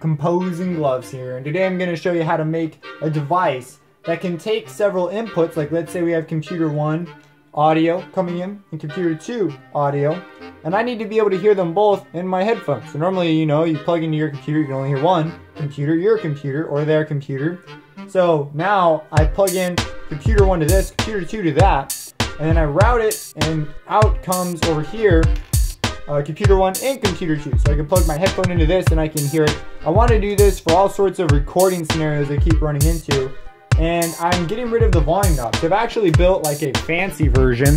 composing gloves here and today I'm going to show you how to make a device that can take several inputs like let's say we have computer 1 audio coming in and computer 2 audio and I need to be able to hear them both in my headphones. So normally you know you plug into your computer you can only hear one computer, your computer or their computer. So now I plug in computer 1 to this, computer 2 to that and then I route it and out comes over here uh, computer one and computer two. So I can plug my headphone into this and I can hear it. I want to do this for all sorts of recording scenarios I keep running into. And I'm getting rid of the volume knobs. I've actually built like a fancy version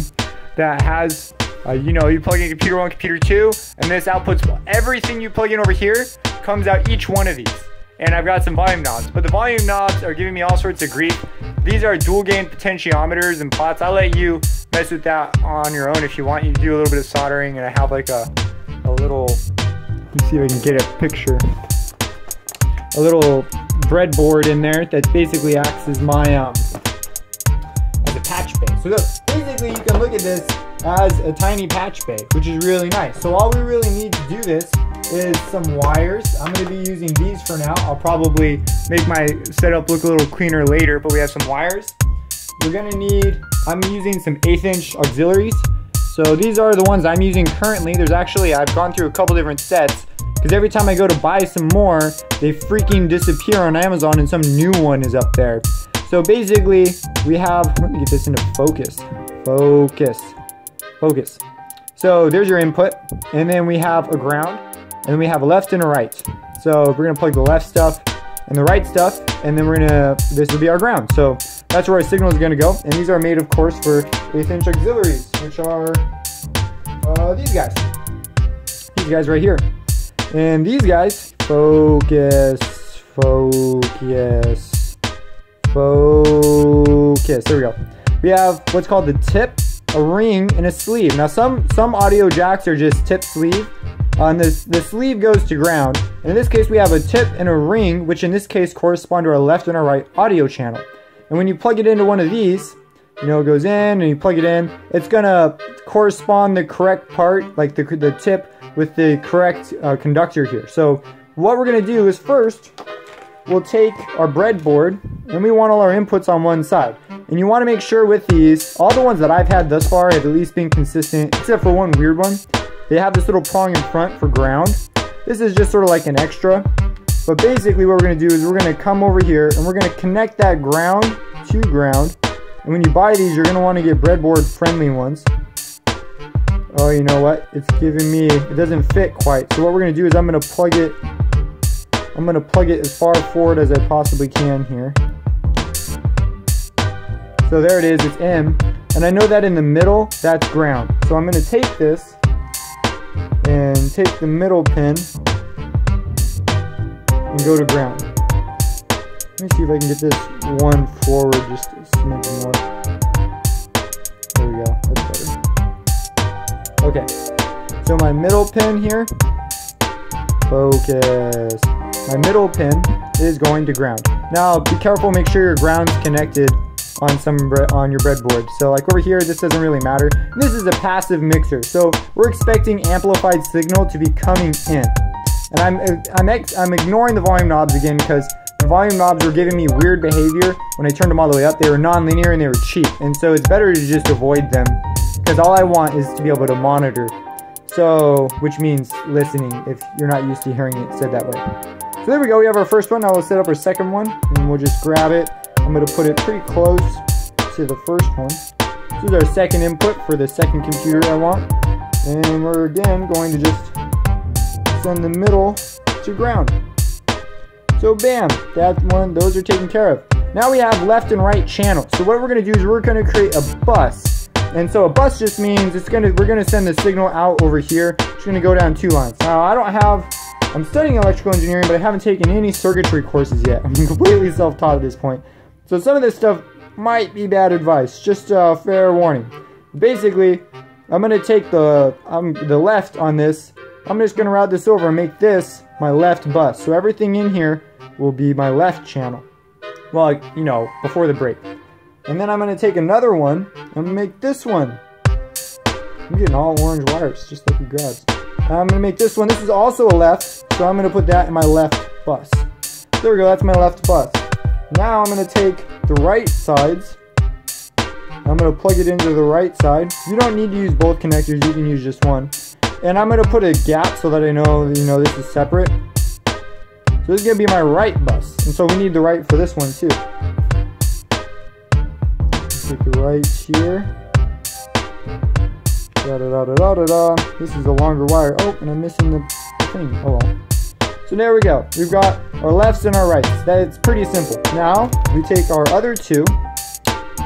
that has, uh, you know, you plug in computer one, computer two, and this outputs everything you plug in over here comes out each one of these. And I've got some volume knobs, but the volume knobs are giving me all sorts of grief. These are dual gain potentiometers and pots. I'll let you mess with that on your own if you want. You do a little bit of soldering and I have like a, a little, let's see if I can get a picture. A little breadboard in there that basically acts as my, um, as a patch bay. So basically you can look at this as a tiny patch bay, which is really nice. So all we really need to do this is some wires. I'm going to be using these for now. I'll probably make my setup look a little cleaner later, but we have some wires. We're going to need, I'm using some eighth inch auxiliaries. So these are the ones I'm using currently. There's actually, I've gone through a couple different sets because every time I go to buy some more, they freaking disappear on Amazon and some new one is up there. So basically, we have, let me get this into focus. Focus. Focus. So there's your input, and then we have a ground, and then we have a left and a right. So we're gonna plug the left stuff and the right stuff, and then we're gonna, this will be our ground. So that's where our signal is gonna go. And these are made, of course, for eighth inch auxiliaries, which are uh, these guys. These guys right here. And these guys, focus, focus, focus. There we go. We have what's called the tip, a ring, and a sleeve. Now some, some audio jacks are just tip sleeve, uh, on this, the sleeve goes to ground. And in this case, we have a tip and a ring, which in this case correspond to our left and our right audio channel. And when you plug it into one of these, you know, it goes in and you plug it in, it's gonna correspond the correct part, like the, the tip with the correct uh, conductor here. So what we're gonna do is first, we'll take our breadboard and we want all our inputs on one side. And you wanna make sure with these, all the ones that I've had thus far have at least been consistent, except for one weird one. They have this little prong in front for ground. This is just sort of like an extra. But basically what we're to do is we're to come over here and we're to connect that ground to ground. And when you buy these, you're want to get breadboard friendly ones. Oh, you know what? It's giving me, it doesn't fit quite. So what we're to do is I'm to plug it, I'm to plug it as far forward as I possibly can here. So there it is, it's M. And I know that in the middle, that's ground. So I'm to take this and take the middle pin and go to ground. Let me see if I can get this one forward just a smidge more. There we go, that's better. Okay, so my middle pin here, focus. My middle pin is going to ground. Now be careful, make sure your ground's connected on some on your breadboard. So like over here, this doesn't really matter. This is a passive mixer, so we're expecting amplified signal to be coming in. And I'm I'm I'm ignoring the volume knobs again because the volume knobs were giving me weird behavior when I turned them all the way up. They were non-linear and they were cheap, and so it's better to just avoid them because all I want is to be able to monitor. So, which means listening if you're not used to hearing it said that way. So there we go, we have our first one. Now we'll set up our second one and we'll just grab it I'm going to put it pretty close to the first one. This is our second input for the second computer I want. And we're again going to just send the middle to ground. So bam, that one, those are taken care of. Now we have left and right channels. So what we're gonna do is we're gonna create a bus. And so a bus just means it's gonna we're gonna send the signal out over here. It's gonna go down two lines. Now I don't have I'm studying electrical engineering, but I haven't taken any circuitry courses yet. I'm completely self-taught at this point. So some of this stuff might be bad advice, just a fair warning. Basically, I'm going to take the, um, the left on this, I'm just going to route this over and make this my left bus. So everything in here will be my left channel. Well, you know, before the break. And then I'm going to take another one and make this one. I'm getting all orange wires, just like you grabbed. I'm going to make this one. This is also a left, so I'm going to put that in my left bus. There we go, that's my left bus. Now I'm going to take the right sides. I'm going to plug it into the right side. You don't need to use both connectors, you can use just one. And I'm going to put a gap so that I know, you know, this is separate. So this is to be my right bus. And so we need the right for this one too. Take the right here. Da da da da da da. This is a longer wire. Oh, and I'm missing the thing. Oh well. So there we go. We've got our lefts and our rights. That's pretty simple. Now we take our other two.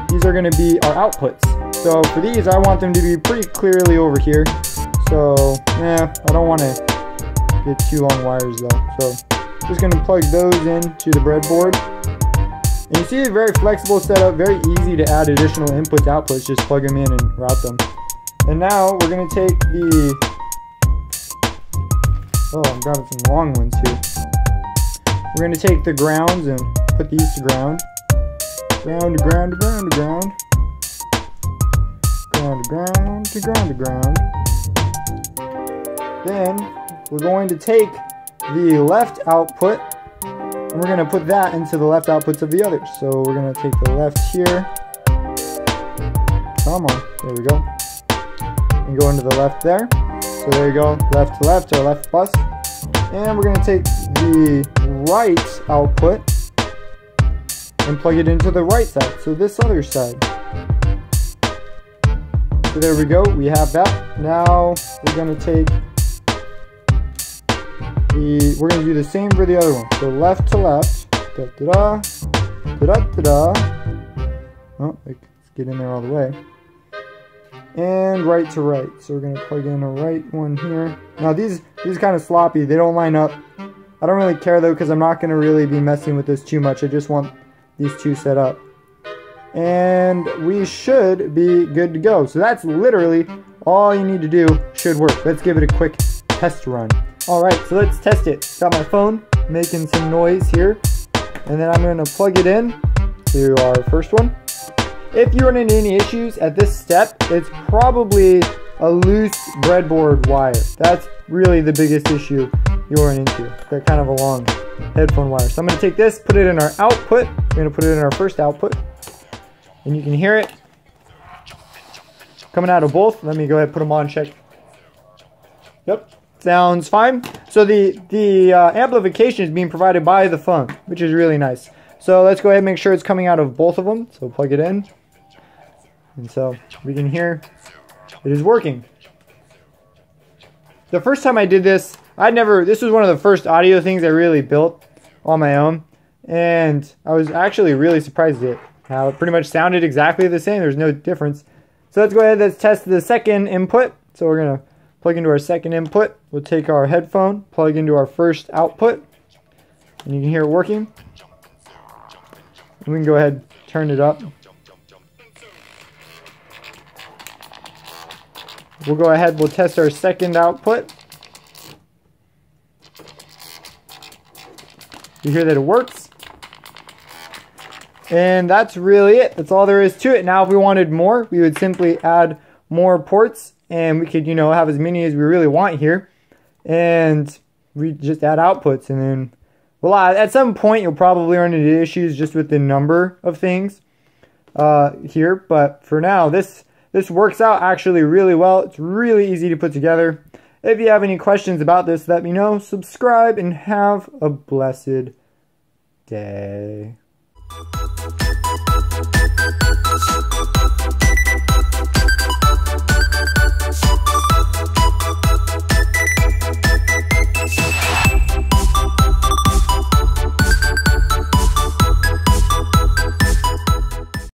These are to be our outputs. So for these, I want them to be pretty clearly over here. So, yeah, I don't want to get too long wires though. So just going to plug those into the breadboard. And you see a very flexible setup, very easy to add additional inputs, outputs, just plug them in and route them. And now we're going to take the Oh, I'm grabbing some long ones here. We're going to take the grounds and put these to ground. Ground to ground to ground to ground. Ground to ground to ground to ground. Then we're going to take the left output and we're going to put that into the left outputs of the others. So we're going to take the left here. Come on. There we go. And go into the left there. So there you go, left to left, our left bus. And we're gonna take the right output and plug it into the right side, so this other side. So there we go, we have that. Now we're gonna take the, we're gonna do the same for the other one. So left to left, da da da, da da da. Oh, let's get in there all the way and right to right. So we're going to plug in a right one here. Now these, these kind of sloppy. They don't line up. I don't really care though because I'm not going to really be messing with this too much. I just want these two set up. And we should be good to go. So that's literally all you need to do should work. Let's give it a quick test run. Alright, so let's test it. Got my phone making some noise here. And then I'm going to plug it in to our first one. If you run into any issues at this step, it's probably a loose breadboard wire. That's really the biggest issue you run into. They're kind of a long headphone wire. So I'm to take this, put it in our output. We're to put it in our first output. And you can hear it coming out of both. Let me go ahead and put them on check. Yep, sounds fine. So the, the uh, amplification is being provided by the phone, which is really nice. So let's go ahead and make sure it's coming out of both of them. So plug it in. And so we can hear it is working. The first time I did this, I never, this was one of the first audio things I really built on my own. And I was actually really surprised at how it pretty much sounded exactly the same. There's no difference. So let's go ahead, let's test the second input. So we're gonna plug into our second input. We'll take our headphone, plug into our first output. And you can hear it working. And we can go ahead, turn it up. We'll go ahead, we'll test our second output. You hear that it works. And that's really it. That's all there is to it. Now, if we wanted more, we would simply add more ports and we could, you know, have as many as we really want here. And we just add outputs and then, well, at some point you'll probably run into issues just with the number of things uh, here. But for now, this this works out actually really well. It's really easy to put together. If you have any questions about this, let me know. Subscribe and have a blessed day.